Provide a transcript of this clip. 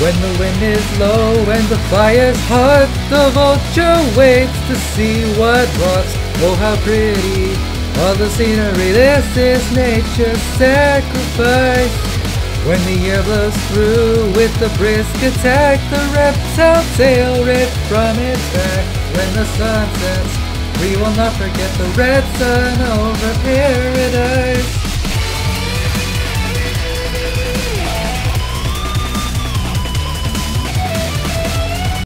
When the wind is low and the fire's hot, the vulture waits to see what rocks. Oh, how pretty all the scenery. This is nature's sacrifice. When the air blows through with a brisk attack, the reptile tail ripped from its back. When the sun sets, we will not forget the red sun over here.